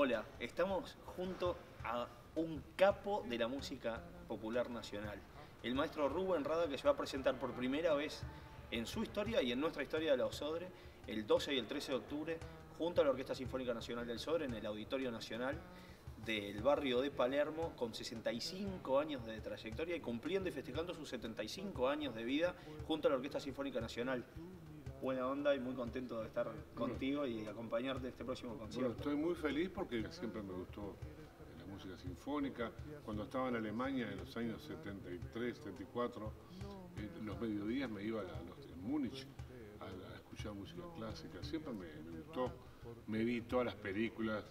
Hola, estamos junto a un capo de la música popular nacional, el maestro Rubén Rada, que se va a presentar por primera vez en su historia y en nuestra historia de la Osodre el 12 y el 13 de octubre junto a la Orquesta Sinfónica Nacional del Sodre en el Auditorio Nacional del barrio de Palermo con 65 años de trayectoria y cumpliendo y festejando sus 75 años de vida junto a la Orquesta Sinfónica Nacional. Buena onda y muy contento de estar contigo y acompañarte este próximo concierto. Bueno, estoy muy feliz porque siempre me gustó la música sinfónica. Cuando estaba en Alemania en los años 73, 74, en los mediodías me iba a, los, en Múnich a, escuchar música clásica. Siempre me, gustó. Me vi todas las películas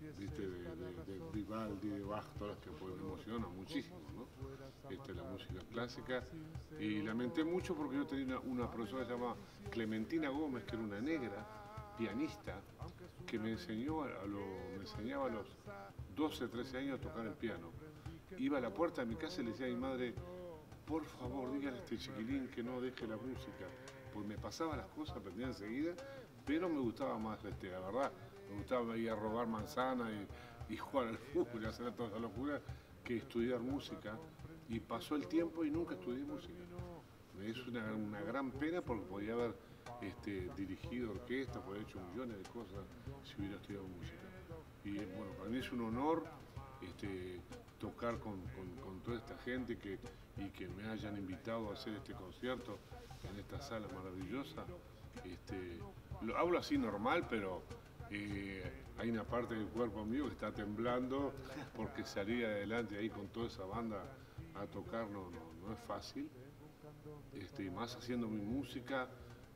¿viste? De, de, de, Vivaldi, de Bach, todas las que me emocionan muchísimo, ¿no? Este, la música clásica. Y lamenté mucho porque yo tenía una, profesora que se llama Clementina Gómez, que era una negra, pianista, que me, enseñó a lo, me enseñaba a los 12, 13 años a tocar el piano. Iba a la puerta de mi casa y le decía a mi madre, por favor, dígale a este chiquilín que no deje la música. Pues me pasaba las cosas, aprendía enseguida, pero me gustaba más, este, la verdad, me gustaba ir a robar manzana y, jugar al fútbol y hacer toda esa locura que estudiar música. Y pasó el tiempo y nunca estudié música. Es una, gran pena porque podía haber este, dirigido orquesta, podía haber hecho millones de cosas si hubiera estudiado música. Y bueno, para mí es un honor este, tocar con, toda esta gente y que me hayan invitado a hacer este concierto en esta sala maravillosa. Este, lo hablo así normal, pero hay una parte del cuerpo mío que está temblando porque salir adelante ahí con toda esa banda a tocar no, es fácil. Este, más haciendo mi música,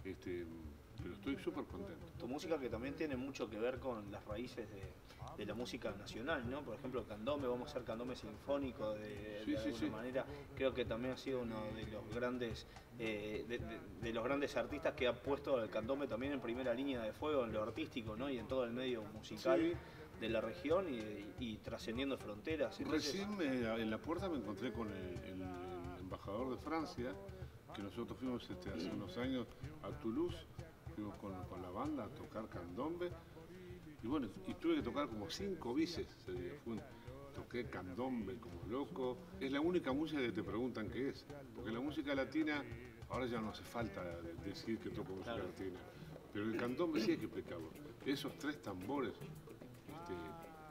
este, pero estoy súper contento. Tu música que también tiene mucho que ver con las raíces de, la música nacional, ¿no? Por ejemplo, candombe, vamos a hacer candombe sinfónico de, alguna manera. Creo que también ha sido uno de los grandes eh, de, los grandes artistas que ha puesto al candombe también en primera línea de fuego en lo artístico, ¿no? Y en todo el medio musical. de la región y, trascendiendo fronteras. Recién en la puerta me encontré con el, embajador de Francia, que nosotros fuimos este, hace unos años a Toulouse con, la banda a tocar candombe. Y bueno, y tuve que tocar como cinco bices ese día. toqué candombe como loco. Es la única música que te preguntan qué es. Porque la música latina, ahora ya no hace falta decir que toco música latina. Pero el candombe sí hay que explicarlo. Esos tres tambores, este,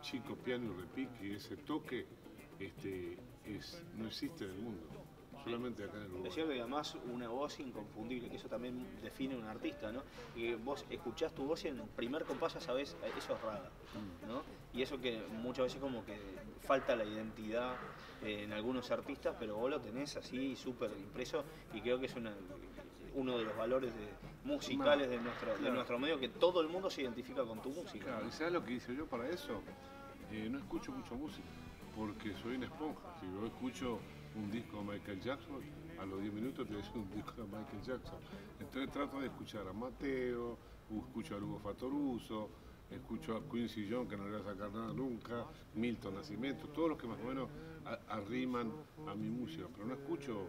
chico, piano y repique, ese toque, este, es, no existe en el mundo solamente acá en el Es cierto que además una voz inconfundible, que eso también define a un artista, ¿no? Y vos escuchás tu voz y en el primer compás ya sabés, eso es rara, ¿no? Y eso que muchas veces como que falta la identidad eh, en algunos artistas, pero vos lo tenés así súper impreso y creo que es uno de los valores musicales de nuestro, de nuestro medio, que todo el mundo se identifica con tu música. Claro, ¿y sabes lo que hice yo para eso? Eh, no escucho mucha música, porque soy una esponja. Si yo escucho un disco de Michael Jackson, a los 10 minutos te dice un disco de Michael Jackson. Entonces trato de escuchar a Mateo, escucho a Hugo Fatoruso, escucho a Quincy Jones, que no le voy a sacar nada nunca, Milton Nacimiento, todos los que más o menos arriman a mi música, pero no escucho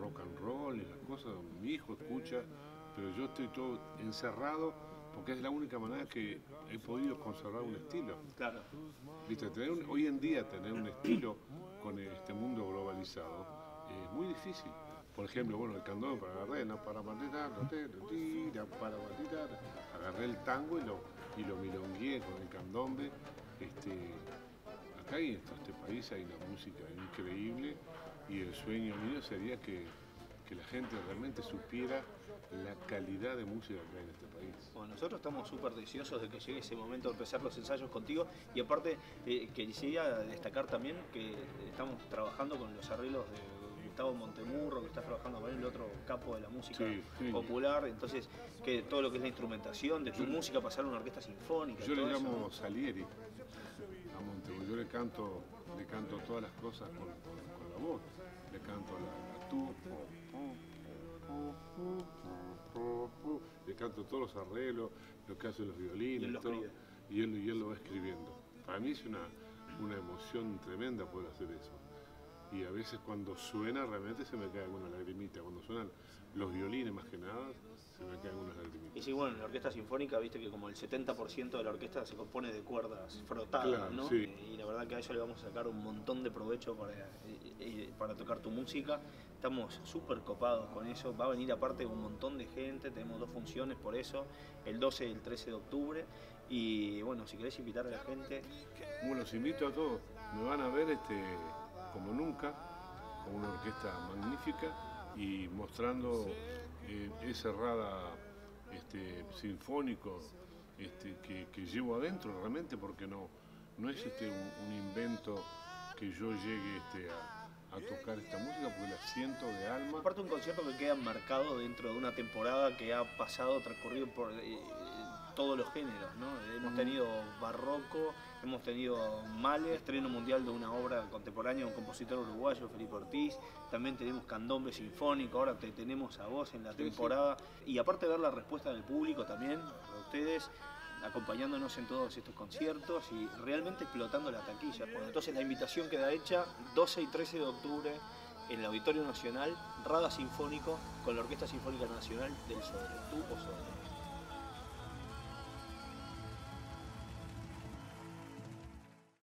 rock and roll y las cosas, mi hijo escucha, pero yo estoy todo encerrado porque es la única manera que he podido conservar un estilo. Claro. ¿Viste? hoy en día tener un estilo con este mundo globalizado es muy difícil. Por ejemplo, bueno, el candón para agarré, no para manera, no te, tira, para tirar, agarré el tango y lo, y lo milongué con el candombe. Este, acá en este país hay una música increíble y el sueño mío sería que que la gente realmente supiera la calidad de música que hay en este país. Bueno, nosotros estamos súper deseosos de que llegue ese momento de empezar los ensayos contigo y aparte eh, quisiera destacar también que estamos trabajando con los arreglos de Gustavo Montemurro, que está trabajando con el otro capo de la música popular, entonces que todo lo que es la instrumentación de tu música pasar a una orquesta sinfónica. Yo le llamo Salieri yo le canto, le canto todas las cosas con, la voz, le canto la, la tu, le canto todos los arreglos, lo que hacen los violines, y, todo, y, él, y él lo va escribiendo. Para mí es una, una emoción tremenda poder hacer eso. y a veces cuando suena realmente se me cae alguna lagrimita, cuando suenan los violines más que nada, Y sí, bueno, en la orquesta sinfónica, viste que como el 70% de la orquesta se compone de cuerdas frotadas, Claro, ¿no? sí. Y la verdad que a eso le vamos a sacar un montón de provecho para, eh, eh, para tocar tu música. Estamos súper copados con eso. Va a venir aparte un montón de gente, tenemos dos funciones por eso, el 12 y el 13 de octubre. Y bueno, si querés invitar a la gente, Bueno, los invito a todos, me van a ver este, como nunca, con una orquesta magnífica y mostrando eh, ese rada este, sinfónico este, que, que llevo adentro realmente, porque no, no es este, un, invento que yo llegue este, a, a tocar esta música, porque la siento de alma. aparte un concierto que queda marcado dentro de una temporada que ha pasado, transcurrido por eh, todos los géneros, ¿no? Hemos tenido barroco, hemos tenido Male, estreno mundial de una obra contemporánea de un compositor uruguayo, Felipe Ortiz, también tenemos candombe sinfónico, ahora te tenemos a vos en la Sí, temporada, y aparte ver la respuesta del público también, de ustedes, acompañándonos en todos estos conciertos y realmente explotando la taquilla. Entonces la invitación queda hecha 12 y 13 de octubre en el Auditorio Nacional, Rada Sinfónico con la Orquesta Sinfónica Nacional del Sodre. Tú.